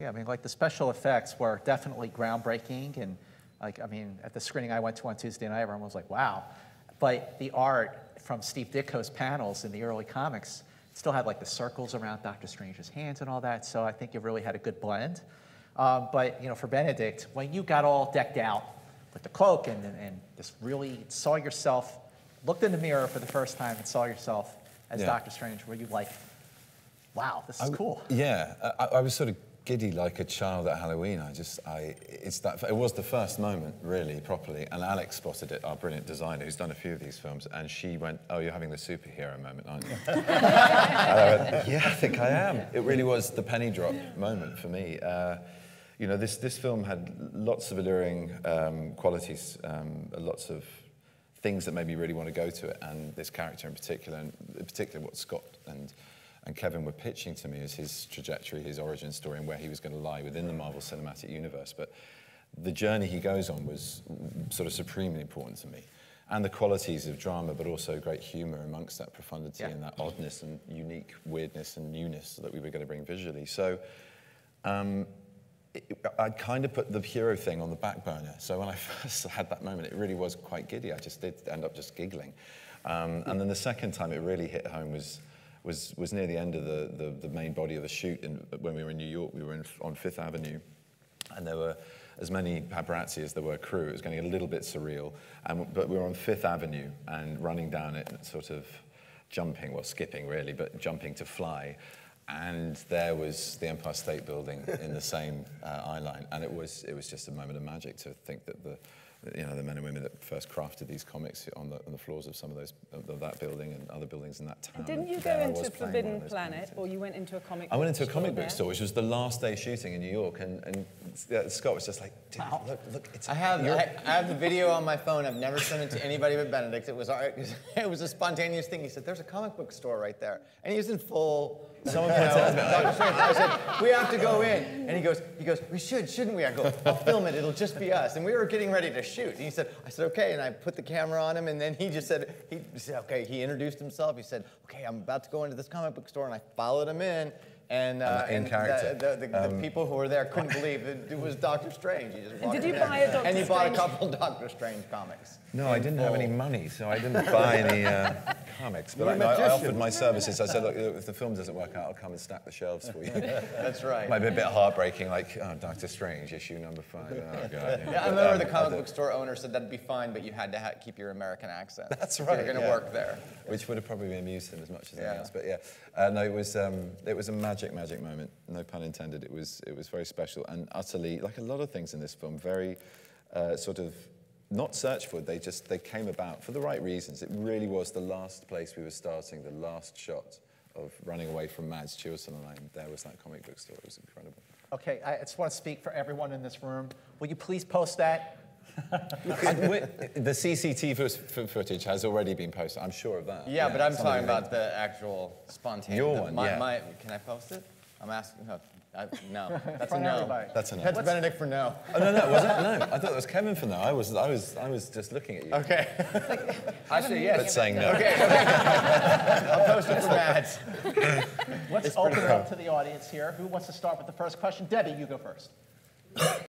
Yeah, I mean, like the special effects were definitely groundbreaking, and like, I mean, at the screening I went to on Tuesday night, everyone was like, "Wow!" But the art from Steve Ditko's panels in the early comics still had like the circles around Doctor Strange's hands and all that. So I think you really had a good blend. Um, but you know, for Benedict, when you got all decked out with the cloak and, and, and just really saw yourself, looked in the mirror for the first time and saw yourself as Yeah. Doctor Strange, were you like, "Wow, this is I cool"? Yeah, I, I was sort of giddy like a child at Halloween. I just, I, it's that, it was the first moment, really, properly. And Alex spotted it, our brilliant designer, who's done a few of these films, and she went, "Oh, you're having the superhero moment, aren't you?" and I went, "Yeah, I think I am." It really was the penny drop moment for me. Uh, you know, this this film had lots of alluring um, qualities, um, lots of things that made me really want to go to it, and this character in particular, and in particular what Scott and and Kevin were pitching to me as his trajectory, his origin story, and where he was going to lie within the Marvel Cinematic Universe. But the journey he goes on was sort of supremely important to me. And the qualities of drama, but also great humor amongst that profundity Yeah. and that oddness and unique weirdness and newness that we were going to bring visually. So um, it, I'd kind of put the hero thing on the back burner. So when I first had that moment, it really was quite giddy. I just did end up just giggling. Um, and then the second time it really hit home was, was, was near the end of the, the, the main body of the shoot. In, when we were in New York, we were in, on Fifth Avenue, and there were as many paparazzi as there were crew. It was getting a little bit surreal. And, but we were on Fifth Avenue and running down it, sort of jumping, well, skipping really, but jumping to fly. And there was the Empire State Building in the same uh, eye line. And it was, it was just a moment of magic to think that the, you know, the men and women that first crafted these comics on the, on the floors of some of those, of, of that building and other buildings in that town. Didn't you go There into was playing one Forbidden Planet, or you went into a comic I went into a comic book there? store, which was the last day shooting in New York, and, and yeah, Scott was just like, Dude, look, look, it's I have I, I have the video on my phone. I've never sent it to anybody but Benedict. It was it was a spontaneous thing. He said, "There's a comic book store right there," and he was in full. Someone you pointed know, out about Dr. Strange. I said, "We have to go in," and he goes, "He goes, we should, shouldn't we?" I go, "I'll film it. It'll just be us." And we were getting ready to shoot. And he said, "I said okay," and I put the camera on him, and then he just said, "He said okay." He introduced himself. He said, "Okay, I'm about to go into this comic book store," and I followed him in. And, uh, in and the- character. the, the, the people who were there couldn't believe it, it was Doctor Strange. He just walked Did you in. buy a Doctor And he bought a Strange- couple Doctor Strange comics. No, I didn't have any money, so I didn't buy any uh, comics. But I, I, offered my services. I said, look, if the film doesn't work out, I'll come and stack the shelves for you. That's right. Might be a bit heartbreaking, like, oh, Doctor Strange, issue number five. Oh, God. Yeah, I remember um, the comic book store owner said that'd be fine, but you had to ha- keep your American accent. That's right. You're going to yeah. work there. Which would have probably amused him as much as anything else. But yeah, uh, no, it was um, it was a magic, magic moment. No pun intended. It was it was very special and utterly like a lot of things in this film. Very uh, sort of not searched for. It, they just they came about for the right reasons. It really was the last place we were starting. The last shot of running away from Mads Mikkelsen and I. There was that comic book store. It was incredible. Okay, I just want to speak for everyone in this room. Will you please post that? The CCTV footage has already been posted. I'm sure of that. Yeah, but I'm talking made- about the actual spontaneous. Your the- one, my, yeah. my- can I post it? I'm asking. No, I, no that's a no. everybody. That's a no. That's Benedict for no. Oh, no, no, was it? No, I thought it was Kevin for no. I was, I was, I was just looking at you. Okay. Actually, yes. But saying no. Okay, okay. I'll post it for Mads. Let's open it up to the audience here. Who wants to start with the first question? Debbie, you go first.